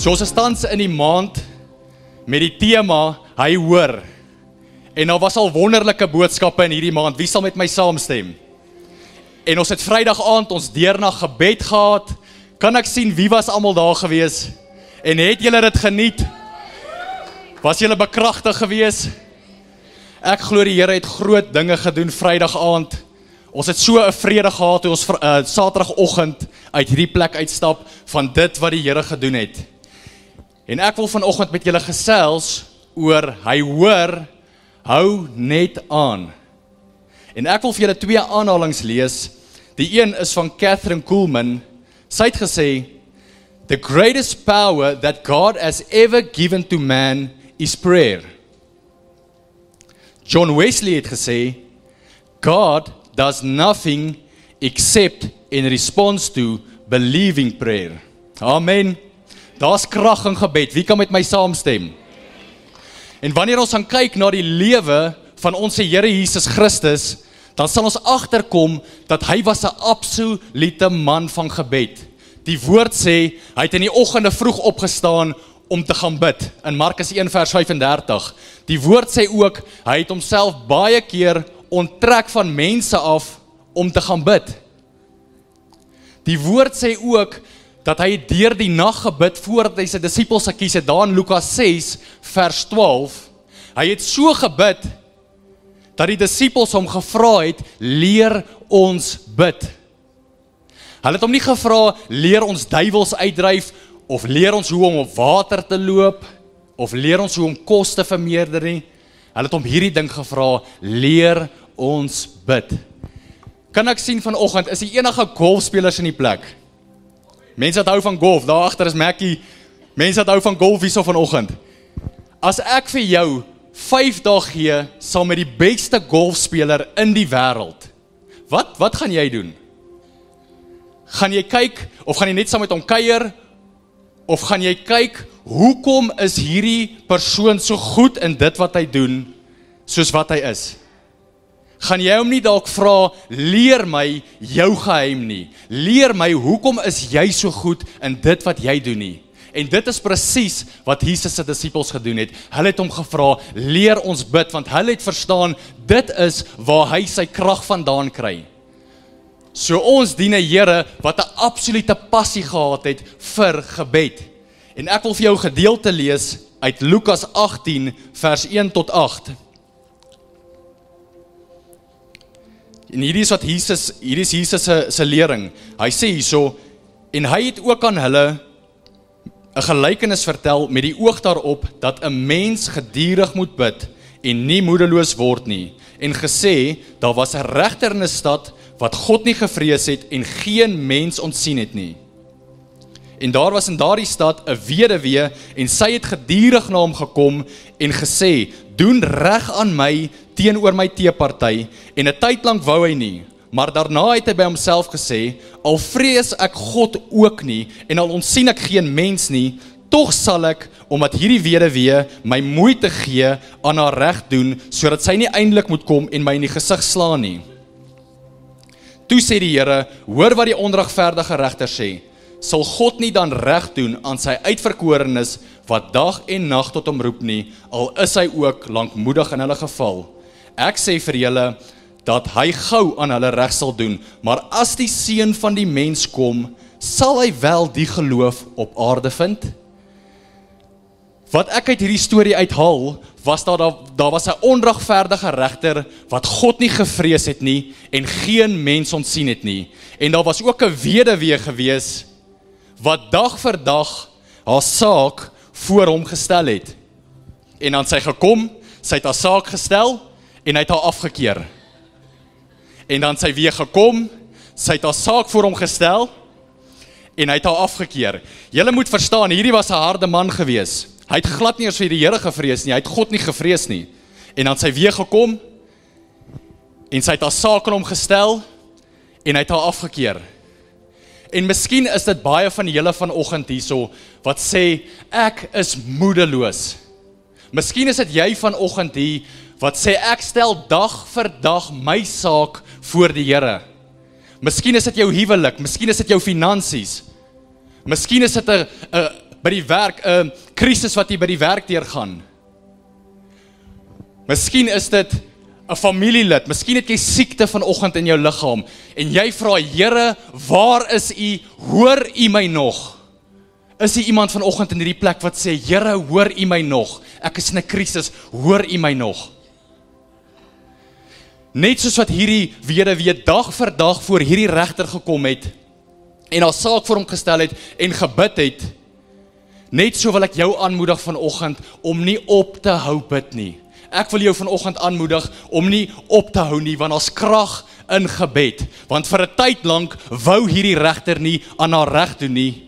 So ons is tans in die maand met die tema hy hoor. En daar was al wonderlike boodskappe in hierdie maand. Wie sal met my saamstem? En ons het Vrydag aand ons deernag gebed gehad. Kan ek sien wie was almal daar gewees? En het julle dit geniet? Was julle bekragtig gewees? Ek glo die Here het groot dinge gedoen Vrydag aand. Ons het so 'n vrede gehad toe ons uh, Saterdagoggend uit hierdie plek uitstap van dit wat die Here gedoen het. En ek wil vanoggend met julle gesels oor hy hoor hou net aan. En ek wil vir julle twee aanhalinge lees. Die een is van Catherine Kuhlman. Sy het gesê the greatest power that God has ever given to man is prayer. John Wesley het gesê God does nothing except in response to believing prayer. Amen. Daar's krag in gebed. Wie kan met my saamstem? En wanneer ons gaan kyk na die lewe van ons Here Jesus Christus, dan sal ons agterkom dat hy was 'n absolute man van gebed. Die woord sê hy het in die oggende vroeg opgestaan om te gaan bid in Markus 1 vers 35. Die woord sê ook hy het homself baie keer onttrek van mense af om te gaan bid. Die woord sê ook dat hy deur die nag gebid voordat hy sy disippels gekies het daar in Lukas 6 vers 12. Hy het so gebid dat die disippels hom gevra het, "Leer ons bid." Hulle het hom nie gevra, "Leer ons duiwels uitdryf of leer ons hoe om op water te loop of leer ons hoe om kos te vermeerder nie." Hulle het hom hierdie ding gevra, "Leer ons bid." Kan ek sien vanoggend is die enige golfspelers in die plek? Mense wat hou van golf, daar agter is Mackie. Mense wat hou van golf hierso vanoggend. As ek vir jou 5 dae gee saam met die beste golfspeler in die wêreld. Wat wat gaan jy doen? Gaan jy kyk of gaan jy net saam met hom kuier of gaan jy kyk hoekom is hierdie persoon so goed in dit wat hy doen soos wat hy is? Gaan jy hom nie dalk vra leer my jou geheim nie. Leer my hoekom is jy so goed in dit wat jy doen nie. En dit is presies wat Jesus se disippels gedoen het. Hulle het hom gevra, "Leer ons bid," want hulle het verstaan dit is waar hy sy krag vandaan kry. So ons dien 'n Here wat 'n absolute passie gehad het vir gebed. En ek wil vir jou gedeelte lees uit Lukas 18 vers 1 tot 8. En hierdie is wat Jesus, hierdie is Jesus se se lering. Hy sê hierso en hy het ook aan hulle 'n gelykenis vertel met die oog daarop dat 'n mens gedurig moet bid en nie moedeloos word nie en gesê daar was 'n regter in 'n stad wat God nie gevrees het en geen mens ontsien het nie. En daar was in daardie stad 'n weduwee en sy het gedurig na hom gekom en gesê: "Doen reg aan my teenoor my teeparty en 'n tyd lank wou hy nie, maar daarna het hy by homself gesê, al vrees ek God ook nie en al onsien ek geen mens nie, tog sal ek omdat hierdie weduwee my moeite gee aan haar reg doen sodat sy nie eindelik moet kom en my in die gesig slaan nie. Toe sê die Here, hoor wat die onregverdige regter sê. Sal God nie dan reg doen aan sy uitverkorenes wat dag en nag tot hom roep nie, al is hy ook lankmoedig in hulle geval? Ek sê vir julle dat hy gou aan hulle reg sal doen, maar as die seun van die mens kom, sal hy wel die geloof op aarde vind? Wat ek uit hierdie storie uithaal, was daar daar was 'n onregverdige regter wat God nie gevrees het nie en geen mens ontsien het nie. En daar was ook 'n weduwee gewees wat dag vir dag haar saak voor hom gestel het. En dan sy gekom, sy het haar saak gestel en hy het haar afgekeur. En dan sy weer gekom, sy het haar saak voor hom gestel en hy het haar afgekeur. Julle moet verstaan, hierdie was 'n harde man gewees. Hy het glad nie eens vir die Here gevrees nie. Hy het God nie gevrees nie. En dan sy weer gekom en sy het haar saak aan hom gestel en hy het haar afgekeur. En miskien is dit baie van julle vanoggend hierso wat sê ek is moedeloos. Miskien is dit jy vanoggend hier wat sê ek stel dag vir dag my saak voor die Here. Miskien is dit jou huwelik, miskien is dit jou finansies. Miskien is dit 'n by die werk 'n krisis wat jy by die werk deurgaan. Miskien is dit 'n familielid, miskien het jy siekte vanoggend in jou liggaam en jy vra Here, waar is U? Hoor U my nog? Is daar iemand vanoggend in hierdie plek wat sê Here, hoor U my nog? Ek is in 'n krisis, hoor U my nog? Net soos wat hierdie weduwee dag vir dag voor hierdie regter gekom het en haar saak vir hom gestel het en gebid het, net so wil ek jou aanmoedig vanoggend om nie op te hou bid nie. Ek wil jou vanoggend aanmoedig om nie op te hou nie want ons krag in gebed. Want vir 'n tyd lank wou hierdie regter nie aan haar reg doen nie.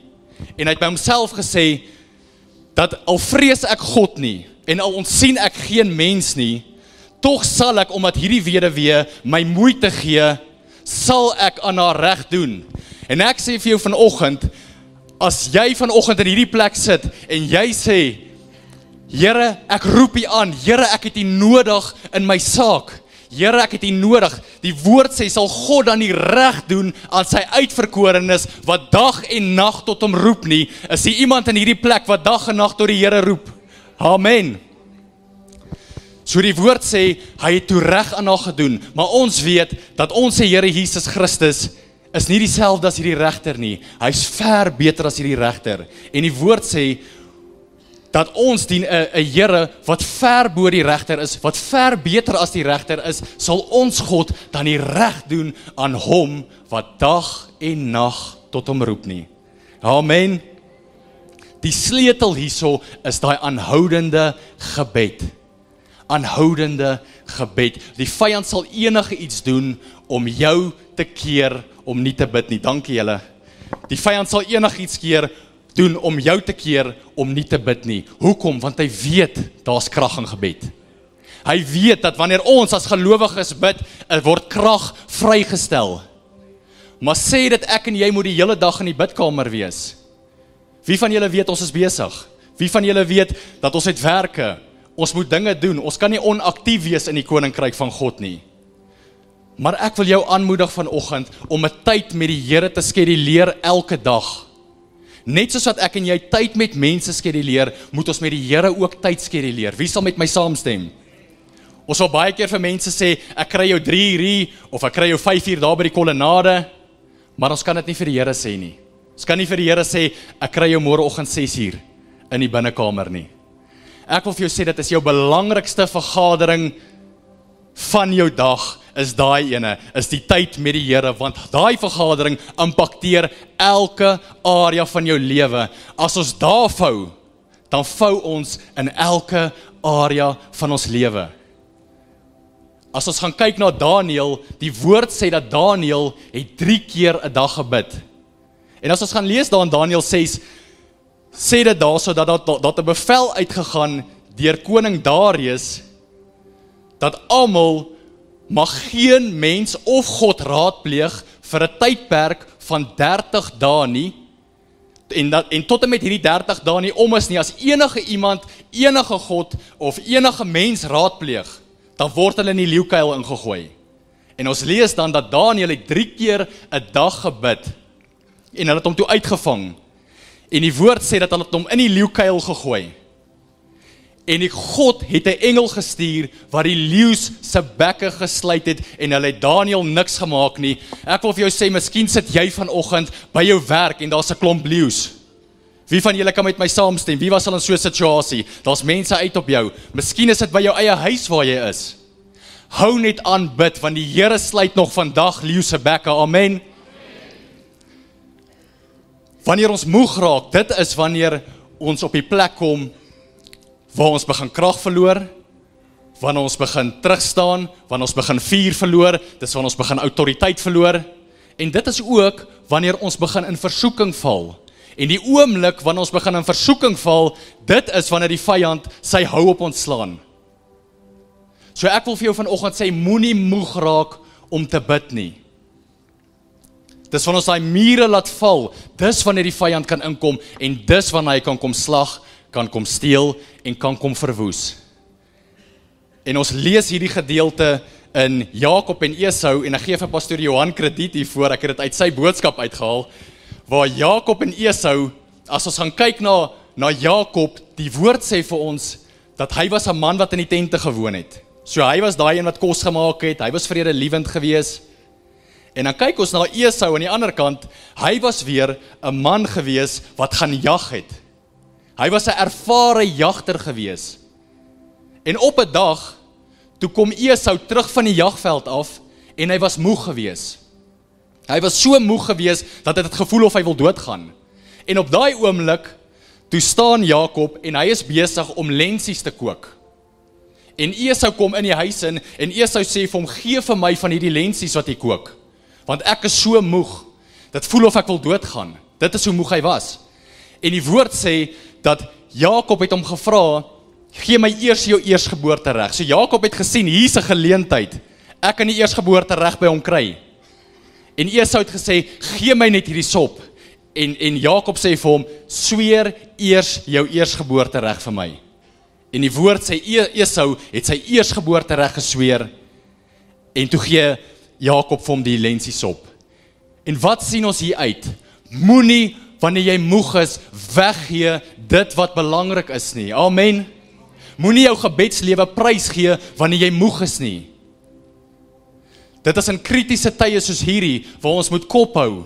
En hy het by homself gesê dat al vrees ek God nie en al ontsien ek geen mens nie tog sal ek omdat hierdie weduwee my moeite gee sal ek aan haar reg doen. En ek sê vir jou vanoggend as jy vanoggend in hierdie plek sit en jy sê Here, ek roep U aan. Here, ek het U nodig in my saak. Here, ek het U nodig. Die woord sê sal God dan die reg doen aan sy uitverkorenes wat dag en nag tot hom roep nie. Is daar iemand in hierdie plek wat dag en nag tot die Here roep? Amen. So die woord sê hy het toe reg aan haar gedoen, maar ons weet dat ons se Here Jesus Christus is nie dieselfde as hierdie regter nie. Hy's ver beter as hierdie regter. En die woord sê dat ons dien 'n 'n Here wat ver bo die regter is, wat ver beter as die regter is, sal ons God dan die reg doen aan hom wat dag en nag tot hom roep nie. Amen. Die sleutel hierso is daai aanhoudende gebed. Aanhoudende gebed. Die vyand sal enige iets doen om jou te keer om nie te bid nie. Dankie julle. Die vyand sal enigiets keer doen om jou te keer om nie te bid nie. Hoekom? Want hy weet daar's krag in gebed. Hy weet dat wanneer ons as gelowiges bid, er word krag vrygestel. Maar sê dit ek en jy moet die hele dag in die bidkamer wees. Wie van julle weet ons is besig? Wie van julle weet dat ons het werke? Ons moet dinge doen. Ons kan nie onaktief wees in die koninkryk van God nie. Maar ek wil jou aanmoedig vanoggend om 'n tyd met die Here te skeduleer elke dag. Net soos wat ek en jy tyd met mense skeduleer, moet ons met die Here ook tyd skeduleer. Wie sal met my saamstem? Ons sal baie keer vir mense sê, ek kry jou 3 uur hier of ek kry jou 5 uur daar by die kolonnade, maar ons kan dit nie vir die Here sê nie. Ons kan nie vir die Here sê ek kry jou môreoggend 6 uur in die binnekamer nie. Ek wil vir jou sê dit is jou belangrikste vergadering van jou dag is daai ene, is die tyd met die Here want daai vergadering impakteer elke area van jou lewe. As ons daar vou, dan vou ons in elke area van ons lewe. As ons gaan kyk na Daniël, die woord sê dat Daniël het 3 keer 'n dag gebid. En as ons gaan lees daar in Daniël 6, sê dit daarso dat daar dat 'n bevel uitgegaan deur koning Darius dat almal mag geen mens of God raadpleeg vir 'n tydperk van 30 dae nie en dat en tot en met hierdie 30 dae nie om is nie as enige iemand enige god of enige mens raadpleeg dan word hulle in die leeukuil ingegooi. En ons lees dan dat Daniël het 3 keer 'n dag gebid en hulle het hom toe uitgevang. En die woord sê dat hulle hom in die leeukuil gegooi het. En die God het 'n engel gestuur wat die leeu's se bekke gesluit het en hulle het Daniël niks gemaak nie. Ek wil vir jou sê, miskien sit jy vanoggend by jou werk en daar's 'n klomp leeu's. Wie van julle kan met my saamstem? Wie was al in so 'n situasie? Daar's mense uit op jou. Miskien is dit by jou eie huis waar jy is. Hou net aan bid want die Here sluit nog vandag leeu se bekke. Amen. Wanneer ons moeg raak, dit is wanneer ons op die plek kom waar ons begin krag verloor, wanneer ons begin terugstaan, wanneer ons begin vuur verloor, dis wanneer ons begin autoriteit verloor. En dit is ook wanneer ons begin in versoeking val. En die oomblik wanneer ons begin in versoeking val, dit is wanneer die vyand sy hou op ons slaan. So ek wil vir jou vanoggend sê moenie moeg raak om te bid nie. Dis wanneer ons daai mure laat val, dis wanneer die vyand kan inkom en dis wanneer hy kan kom slag kan kom steel en kan kom verwoes. En ons lees hierdie gedeelte in Jakob en Esau en ek gee vir pastoor Johan krediet hiervoor, ek het dit uit sy boodskap uitgehaal waar Jakob en Esau as ons gaan kyk na na Jakob, die woord sê vir ons dat hy was 'n man wat in die tente gewoon het. So hy was daai een wat kos gemaak het. Hy was vredelewend geweest. En dan kyk ons na Esau aan die ander kant. Hy was weer 'n man geweest wat gaan jag het. Hy was 'n ervare jagter geweest. En op 'n dag toe kom Esau terug van die jagveld af en hy was moeg geweest. Hy was so moeg geweest dat hy het gevoel of hy wil doodgaan. En op daai oomblik toe staan Jakob en hy is besig om lensies te kook. En Esau kom in die huis in en Esau sê vir hom: "Gee vir my van hierdie lensies wat jy kook, want ek is so moeg. Dit voel of ek wil doodgaan." Dit is hoe moeg hy was. En die woord sê dat Jakob het hom gevra: "Gee my eers jou eersgeboorte reg." So Jakob het gesien hier's 'n geleentheid. Ek kan die eersgeboorte reg by hom kry. En Esau het gesê: "Gee my net hierdie sop." En en Jakob sê vir hom: "Sweer eers jou eersgeboorte reg vir my." En die woord sê e, Esau het sy eersgeboorte reg gesweer. En toe gee Jakob vir hom die lensies op. En wat sien ons hier uit? Moenie wanneer jy moeg is weggee dit wat belangrik is nie. Amen. Moenie jou gebedslewe prysgee wanneer jy moeg is nie. Dit is in kritiese tye soos hierdie waar ons moet kop hou.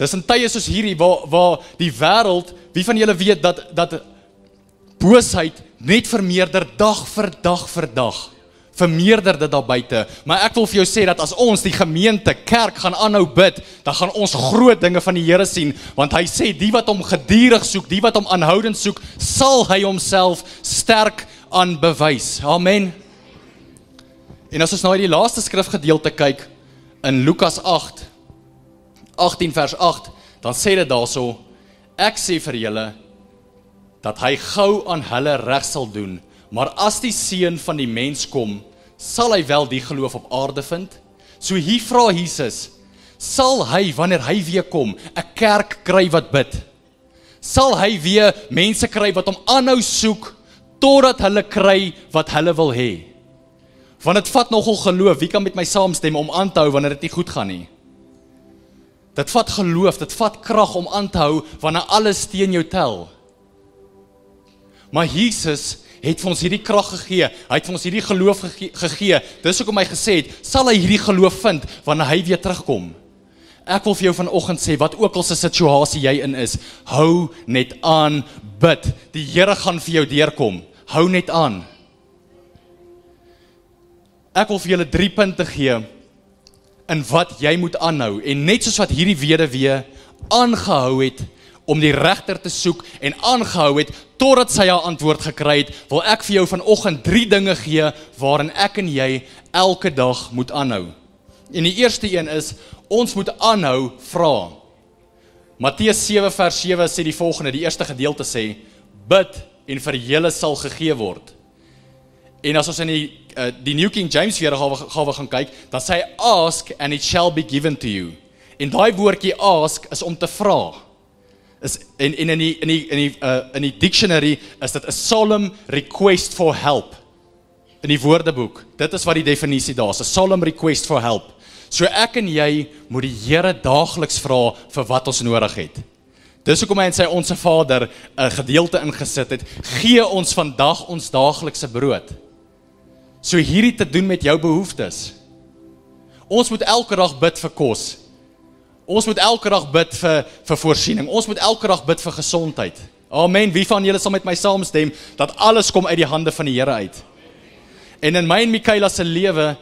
Dis in tye soos hierdie waar waar die wêreld, wie van julle weet dat dat boosheid net vermeerder dag vir dag vir dag. Vermeerder dit daar buite, maar ek wil vir jou sê dat as ons die gemeente kerk gaan aanhou bid, dan gaan ons groot dinge van die Here sien, want hy sê die wat hom gedurig soek, die wat hom aanhoudend soek, sal hy homself sterk aan bewys. Amen. En as ons nou die laaste skrifgedeelte kyk in Lukas 8 18 vers 8, dan sê dit daarso: Ek sê vir julle dat hy gou aan hulle reg sal doen, maar as die seun van die mens kom, sal hy wel die geloof op aarde vind? So hier vra Jesus: Sal hy wanneer hy weer kom, 'n kerk kry wat bid? Sal hy weer mense kry wat hom aanhou soek totdat hulle kry wat hulle wil hê? Want dit vat nogal geloof. Wie kan met my saamstem om aan te hou wanneer dit nie goed gaan nie? Dit vat geloof, dit vat krag om aan te hou wanneer alles teen jou tel. Maar Jesus het vir ons hierdie krag gegee. Hy het vir ons hierdie geloof gegee. gegee. Dis hoekom hy gesê het, sal hy hierdie geloof vind wanneer hy weer terugkom. Ek wil vir jou vanoggend sê wat ook al se situasie jy in is, hou net aan bid. Die Here gaan vir jou deurkom. Hou net aan. Ek wil vir julle 3 punte gee in wat jy moet aanhou en net soos wat hierdie weduwee aangehou het om die regter te soek en aangehou het totdat sy haar antwoord gekry het, wil ek vir jou vanoggend 3 dinge gee waarin ek en jy elke dag moet aanhou. En die eerste een is ons moet aanhou vra. Matteus 7 vers 7 sê die volgende, die eerste gedeelte sê: Bid en vir julle sal gegee word. En as ons in die uh, die New King James weergawe gawe gaan kyk, dan sê hy ask and it shall be given to you. En daai woordjie ask is om te vra. Is en, en in die in die in die uh, in die dictionary is dit 'n solemn request for help. In die Woordeboek. Dit is wat die definisie daar is, 'n solemn request for help. So ek en jy moet die Here daagliks vra vir wat ons nodig het. Dis hoekom hy in sy onsse Vader 'n gedeelte ingesit het: "Gee ons vandag ons daaglikse brood." So hierdie te doen met jou behoeftes. Ons moet elke dag bid vir kos. Ons moet elke dag bid vir vir voorsiening. Ons moet elke dag bid vir gesondheid. Amen. Wie van julle sal met my saamstem dat alles kom uit die hande van die Here uit? En in my en Mikaela se lewe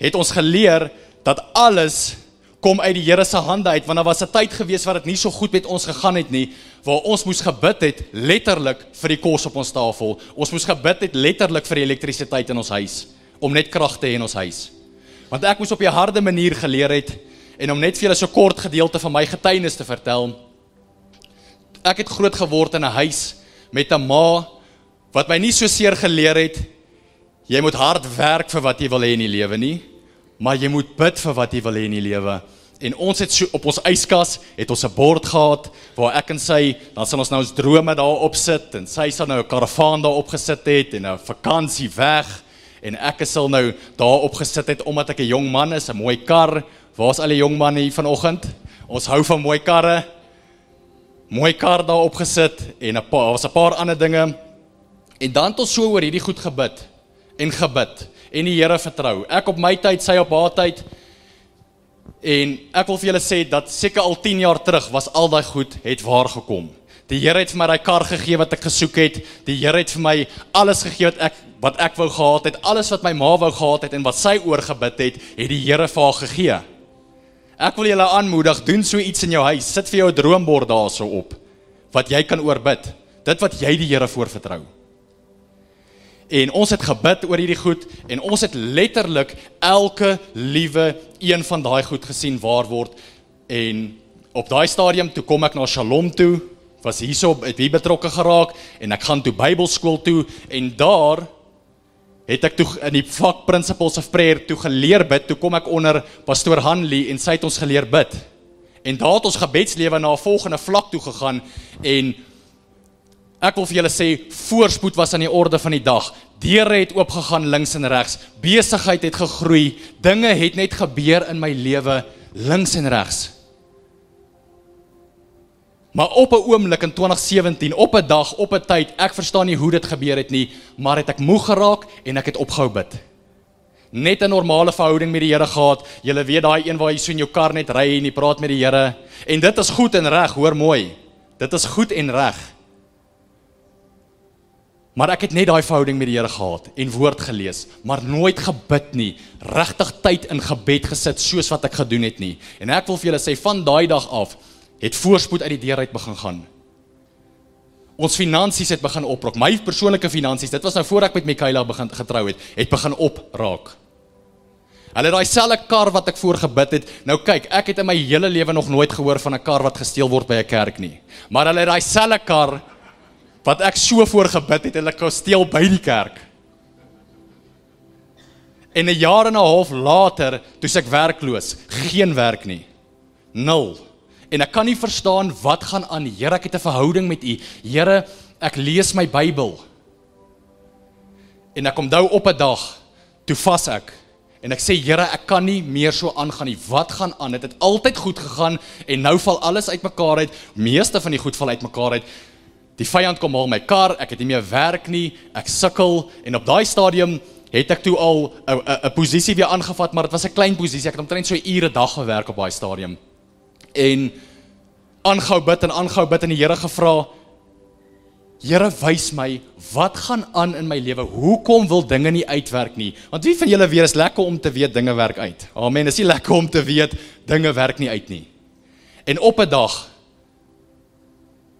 het ons geleer dat alles kom uit die Here se hande uit want daar was 'n tyd gewees waar dit nie so goed met ons gegaan het nie waar ons moes gebid het letterlik vir die kos op ons tafel. Ons moes gebid het letterlik vir die elektrisiteit in ons huis om net krag te hê in ons huis. Want ek moes op 'n harde manier geleer het en om net vir julle so kort gedeelte van my getuienis te vertel. Ek het groot geword in 'n huis met 'n ma wat my nie so seer geleer het jy moet hard werk vir wat jy wil hê in die lewe nie, maar jy moet bid vir wat jy wil hê in die lewe. En ons het so op ons yskas het ons 'n bord gehad waar ek en sy dan sal ons nou ons drome daarop sit en sy sal nou 'n karavaan daarop gesit het en 'n vakansie weg en ek sal nou daarop gesit het omdat ek 'n jong man is, 'n mooi kar. Waar's al die jong manne hier vanoggend? Ons hou van mooi karre. mooi kar daar opgesit en 'n paar was 'n paar ander dinge. En dan het ons so oor hierdie goed gebid en gebid en die Here vertrou. Ek op my tyd, sy op haar tyd. En ek wil vir julle sê dat seker al 10 jaar terug was al daai goed het waar gekom. Die Here het vir my daai kar gegee wat ek gesoek het. Die Here het vir my alles gegee wat ek wat ek wou gehad het, alles wat my ma wou gehad het en wat sy oorgebid het, het die Here vir haar gegee. Ek wil julle aanmoedig, doen so iets in jou huis. Sit vir jou 'n droombord daarso op wat jy kan oorbid. Dit wat jy die Here voorvertrou. En ons het gebid oor hierdie goed en ons het letterlik elke liewe een van daai goed gesien waar word en op daai stadium toe kom ek na Shalom toe was hierso het wie betrokke geraak en ek gaan toe Bybelskool toe en daar het ek toe in die vak Principles of Prayer toe geleer bid. Toe kom ek onder pastoor Hanlie en sy het ons geleer bid. En daar het ons gebedslewe na 'n volgende vlak toe gegaan en ek wil vir julle sê voorspoed was aan die orde van die dag. Deure het oopgegaan links en regs. Besigheid het gegroei. Dinge het net gebeur in my lewe links en regs. Maar op 'n oomblik in 2017, op 'n dag, op 'n tyd, ek verstaan nie hoe dit gebeur het nie, maar het ek moeg geraak en ek het opgehou bid. Net 'n normale verhouding met die Here gehad. Jy weet daai een waar jy so in jou kar net ry en jy praat met die Here. En dit is goed en reg, hoor mooi. Dit is goed en reg. Maar ek het net daai verhouding met die Here gehad en woord gelees, maar nooit gebid nie. Regtig tyd in gebed gesit soos wat ek gedoen het nie. En ek wil vir julle sê van daai dag af het voorspoed uit die deur uit begin gaan. Ons finansies het begin oprok. My persoonlike finansies, dit was nou voor ek met Mikaela begin getrou het, het begin opraak. Hulle daai selfe kar wat ek voor gebid het. Nou kyk, ek het in my hele lewe nog nooit gehoor van 'n kar wat gesteel word by 'n kerk nie. Maar hulle het daai selfe kar wat ek so voor gebid het, hulle gesteel by die kerk. En 'n jaar en 'n half later, toe ek werkloos, geen werk nie. Nul en ek kan nie verstaan wat gaan aan. Here, ek het 'n verhouding met U. Here, ek lees my Bybel. En ek kom nou op 'n dag toe vas ek en ek sê Here, ek kan nie meer so aangaan nie. Wat gaan aan? Dit het altyd goed gegaan en nou val alles uitmekaar uit. Meeste van die goed val uitmekaar uit. Die vyand kom haal my kar, ek het nie meer werk nie, ek sukkel en op daai stadium het ek toe al 'n posisie weer aangevat, maar dit was 'n klein posisie. Ek het omtrent so ure dag gewerk op daai stadium en aangehou bid en aangehou bid en die Here gevra Here wys my wat gaan aan in my lewe. Hoekom wil dinge nie uitwerk nie? Want wie van julle weet is lekker om te weet dinge werk uit. Amen. Is nie lekker om te weet dinge werk nie uit nie. En op 'n dag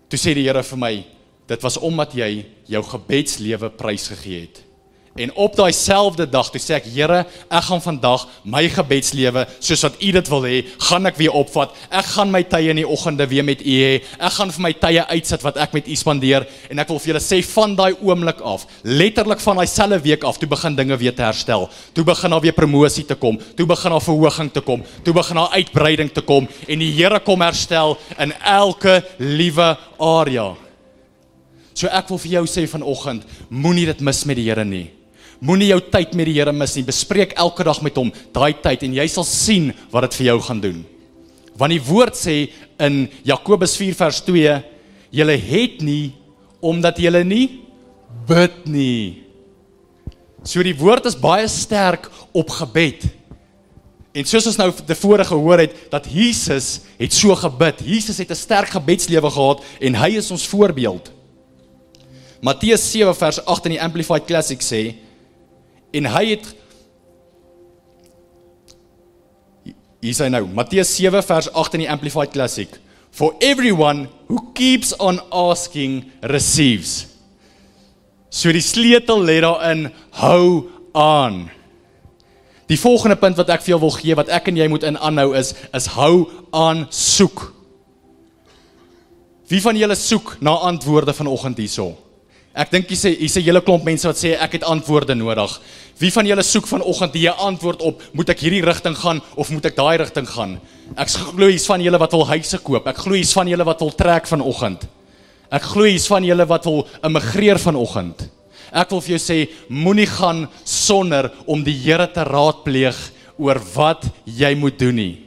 toe sê die Here vir my, dit was omdat jy jou gebedslewe prysgegee het. En op daai selfde dag toe sê ek Here, ek gaan vandag my gebedslewe soos wat U dit wil hê, gaan ek weer opvat. Ek gaan my tye in die oggende weer met U hê. Ek gaan vir my tye uitsit wat ek met U spandeer en ek wil vir julle sê van daai oomblik af, letterlik van daai selfe week af, toe begin dinge weer te herstel. Toe begin daar weer promosie te kom, toe begin daar verhoging te kom, toe begin daar uitbreiding te kom en die Here kom herstel in elke liewe area. So ek wil vir jou sê vanoggend, moenie dit mis met die Here nie. Moenie jou tyd met die Here mis nie. Bespreek elke dag met hom daai tyd en jy sal sien wat dit vir jou gaan doen. Want die woord sê in Jakobus 4 vers 2, julle het nie omdat julle nie bid nie. So die woord is baie sterk op gebed. En soos ons nou tevore gehoor het dat Jesus het so gebid. Jesus het 'n sterk gebedslewe gehad en hy is ons voorbeeld. Matteus 7 vers 8 in die Amplified Classic sê en hy het hier sê nou. Matteus 7 vers 8 in die Amplified Classic. For everyone who keeps on asking receives. So die sleutel lê daarin hou aan. Die volgende punt wat ek vir jou wil gee wat ek en jy moet in aanhou is is hou aan soek. Wie van julle soek na antwoorde vanoggend hierso Ek dink jy sê hier's 'n hele klomp mense wat sê ek het antwoorde nodig. Wie van julle soek vanoggend die antwoord op moet ek hierdie rigting gaan of moet ek daai rigting gaan? Ek glo hier's van julle wat wil huise koop. Ek glo hier's van julle wat wil trek vanoggend. Ek glo hier's van julle wat wil immigreer vanoggend. Ek wil vir jou sê moenie gaan sonder om die Here te raadpleeg oor wat jy moet doen nie.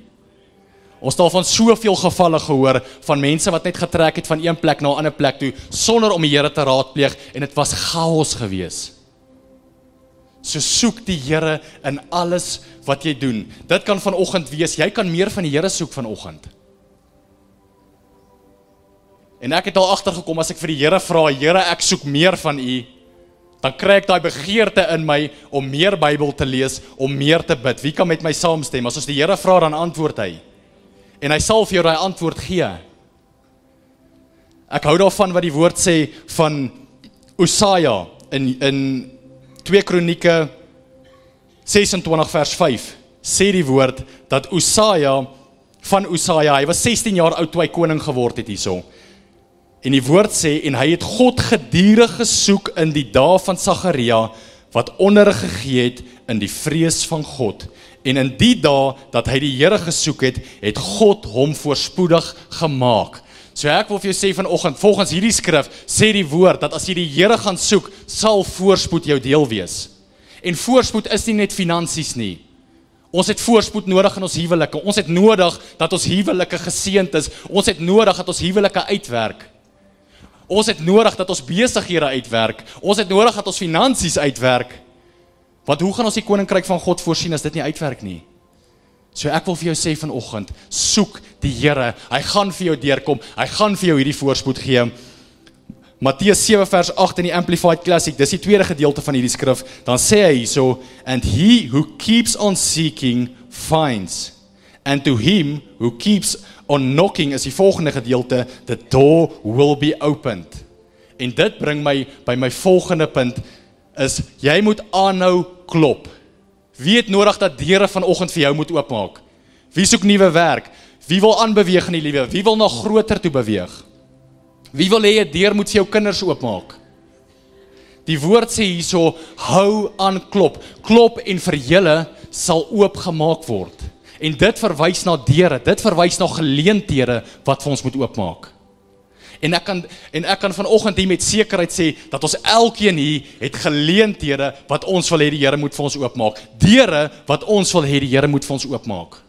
Ons het al van soveel gevalle gehoor van mense wat net getrek het van een plek na 'n ander plek toe sonder om die Here te raadpleeg en dit was chaos geweest. So soek die Here in alles wat jy doen. Dit kan vanoggend wees, jy kan meer van die Here soek vanoggend. En ek het al agtergekom as ek vir die Here vra, Here, ek soek meer van U, dan kry ek daai begeerte in my om meer Bybel te lees, om meer te bid. Wie kan met my saamstem? As ons die Here vra, dan antwoord hy en hy sal vir jou daai antwoord gee. Ek hou daarvan wat die woord sê van Osaja in in 2 Kronieke 26 vers 5 sê die woord dat Osaja van Osaja, hy was 16 jaar oud toe hy koning geword het hierso. En die woord sê en hy het God gedurig gesoek in die dae van Sagaria wat onderrig gegee het in die vrees van God En in die dae dat hy die Here gesoek het, het God hom voorspoedig gemaak. So ek wil vir jou sê vanoggend, volgens hierdie skrif, sê die woord dat as jy die Here gaan soek, sal voorspoed jou deel wees. En voorspoed is nie net finansies nie. Ons het voorspoed nodig in ons huwelike. Ons het nodig dat ons huwelike geseënd is. Ons het nodig dat ons huwelike uitwerk. Ons het nodig dat ons besighede uitwerk. Ons het nodig dat ons finansies uitwerk. Want hoe gaan ons die koninkryk van God voorsien as dit nie uitwerk nie? So ek wil vir jou sê vanoggend, soek die Here. Hy gaan vir jou deurkom. Hy gaan vir jou hierdie voorspoed gee. Matteus 7 vers 8 in die Amplified Classic, dis die tweede gedeelte van hierdie skrif. Dan sê hy hierso, and he who keeps on seeking finds. And to him who keeps on knocking is die volgende gedeelte, the door will be opened. En dit bring my by my volgende punt is jy moet aanhou klop. Wie het nodig dat deure vanoggend vir jou moet oopmaak? Wie soek nuwe werk? Wie wil aanbeweeg in die lewe? Wie wil na groter toe beweeg? Wie wil hê 'n deur moet vir jou kinders oopmaak? Die woord sê hierso hou aan klop. Klop en vir julle sal oopgemaak word. En dit verwys na deure, dit verwys na geleenthede wat vir ons moet oopmaak. En ek kan en ek kan vanoggend hier met sekerheid sê dat ons elkeen hier het geleenthede wat ons wil hê die Here moet vir ons oopmaak. Deure wat ons wil hê die Here moet vir ons oopmaak.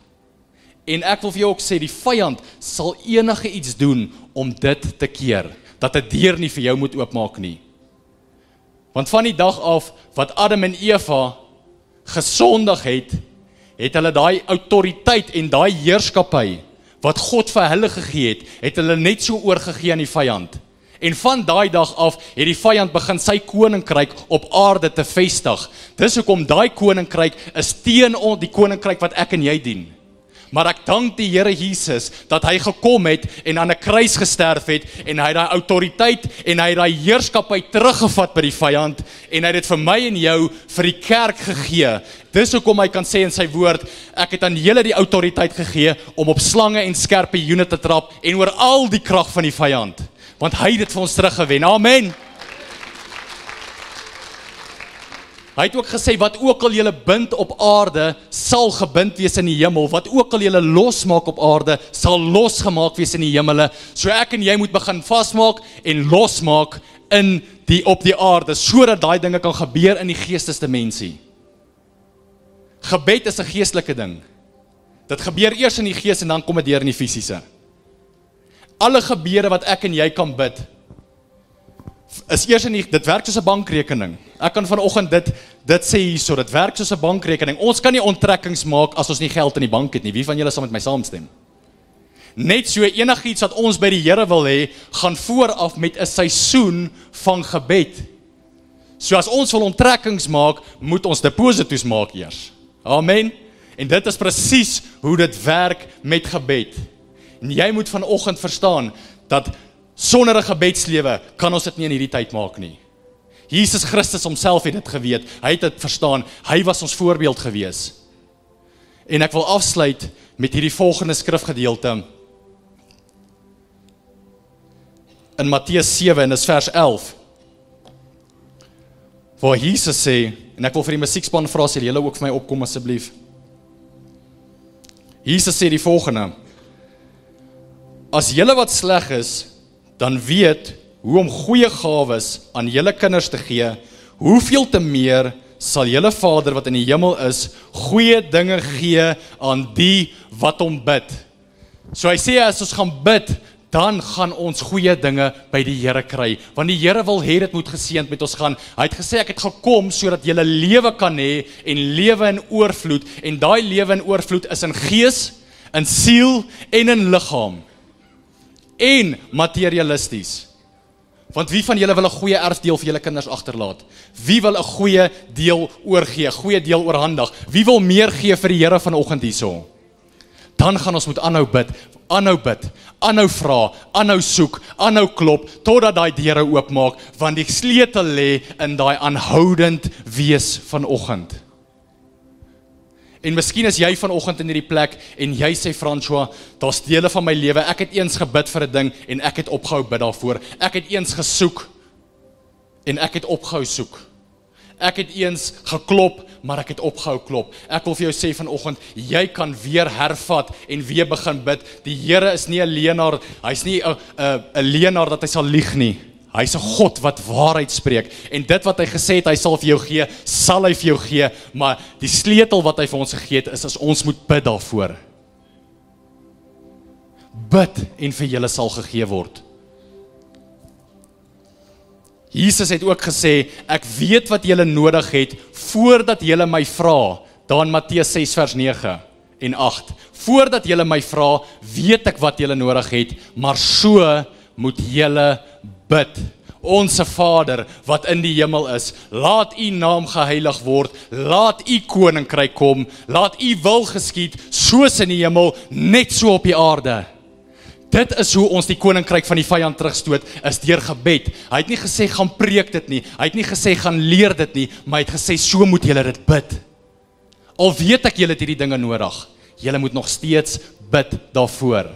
En ek wil vir jou ook sê die vyand sal enige iets doen om dit te keer dat 'n deur nie vir jou moet oopmaak nie. Want van die dag af wat Adam en Eva gesondig het, het hulle daai autoriteit en daai heerskappy wat God vir hulle gegee het, het hulle net so oorgegee aan die vyand. En van daai dag af het die vyand begin sy koninkryk op aarde te vestig. Dis hoekom daai koninkryk is teen die koninkryk wat ek en jy dien. Maar ek dank die Here Jesus dat hy gekom het en aan 'n kruis gesterf het en hy daai autoriteit en hy daai heerskappy teruggevat by die vyand en hy het dit vir my en jou vir die kerk gegee. Dis hoekom hy kan sê in sy woord, ek het aan julle die autoriteit gegee om op slange en skerpe joene te trap en oor al die krag van die vyand, want hy het dit vir ons teruggewen. Amen. Hy het ook gesê wat ook al julle bind op aarde sal gebind wees in die hemel. Wat ook al julle losmaak op aarde sal losgemaak wees in die hemele. So ek en jy moet begin vasmaak en losmaak in die op die aarde sodat daai dinge kan gebeur in die geestesdimensie. Gebed is 'n geestelike ding. Dit gebeur eers in die gees en dan kom dit deur in die fisiese. Alle gebede wat ek en jy kan bid, is eers in die, dit werk soos 'n bankrekening. Ek kan vanoggend dit dit sê hierso, dit werk soos 'n bankrekening. Ons kan nie onttrekkings maak as ons nie geld in die bank het nie. Wie van julle sal met my saamstem? Net so enigiets wat ons by die Here wil hê, gaan vooraf met 'n seisoen van gebed. So as ons wil onttrekkings maak, moet ons deposito's maak eers. Amen. En dit is presies hoe dit werk met gebed. En jy moet vanoggend verstaan dat Sonder 'n gebedslewe kan ons dit nie in hierdie tyd maak nie. Jesus Christus homself het dit geweet. Hy het dit verstaan. Hy was ons voorbeeld gewees. En ek wil afsluit met hierdie volgende skrifgedeelte. In Matteus 7 en dis vers 11. Waar Jesus sê en ek wil vir die musiekspan vra as julle ook vir my opkom asseblief. Jesus sê die volgende: As julle wat sleg is, dan weet hoe om goeie gawes aan julle kinders te gee, hoeveel te meer sal julle Vader wat in die hemel is, goeie dinge gee aan die wat hom bid. So hy sê as ons gaan bid, dan gaan ons goeie dinge by die Here kry, want die Here wil hê dit moet geseënd met ons gaan. Hy het gesê ek het gekom sodat jy lewe kan hê en lewe in oorvloed en daai lewe in oorvloed is in gees, in siel en in liggaam. En materialisties. Want wie van julle wil 'n goeie erfdeel vir julle kinders agterlaat? Wie wil 'n goeie deel oorgee, 'n goeie deel oorhandig? Wie wil meer gee vir die Here vanoggend hierso? Dan gaan ons moet aanhou bid, aanhou bid, aanhou vra, aanhou soek, aanhou klop totdat daai deure oopmaak, want die sleutel lê in daai aanhoudend wees vanoggend. En miskien is jy vanoggend in hierdie plek en jy sê François, daar's dele van my lewe. Ek het eens gebid vir 'n ding en ek het opgehou bid daarvoor. Ek het eens gesoek en ek het opgehou soek. Ek het eens geklop, maar ek het opgehou klop. Ek wil vir jou sê vanoggend, jy kan weer hervat en weer begin bid. Die Here is nie 'n leenaar, hy's nie 'n 'n 'n leenaar dat hy sal lieg nie. Hy's 'n God wat waarheid spreek en dit wat hy gesê het hy sal vir jou gee, sal hy vir jou gee, maar die sleutel wat hy vir ons gegee het is as ons moet bid daarvoor. Bid en vir julle sal gegee word. Jesus het ook gesê, ek weet wat julle nodig het voordat julle my vra, daar in Matteus 6 vers 9 en 8. Voordat julle my vra, weet ek wat julle nodig het, maar so moet julle bid. Onse Vader wat in die hemel is, laat U naam geheilig word, laat U koninkryk kom, laat U wil geskied soos in die hemel, net so op die aarde. Dit is hoe ons die koninkryk van die vyand terugstoot, is deur gebed. Hy het nie gesê gaan preek dit nie. Hy het nie gesê gaan leer dit nie, maar hy het gesê so moet julle dit bid. Al weet ek julle het hierdie dinge nodig, julle moet nog steeds bid daarvoor.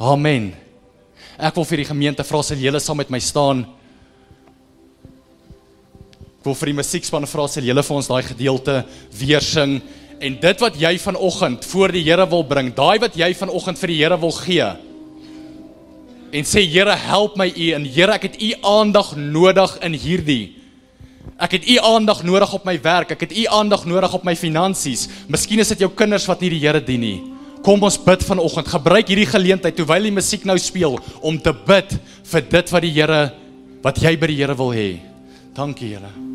Amen. Ek wil vir die gemeente vra sal julle saam met my staan. Ek wil vir die musiekspan vra sal julle vir ons daai gedeelte weer sing en dit wat jy vanoggend voor die Here wil bring, daai wat jy vanoggend vir die Here wil gee. En sê Here, help my U en Here, ek het U aandag nodig in hierdie. Ek het U aandag nodig op my werk, ek het U aandag nodig op my finansies. Miskien is dit jou kinders wat nie die Here dien nie. Kom ons bid vanoggend. Gebruik hierdie geleentheid terwyl die musiek nou speel om te bid vir dit wat die Here wat jy by die Here wil hê. Dankie Here.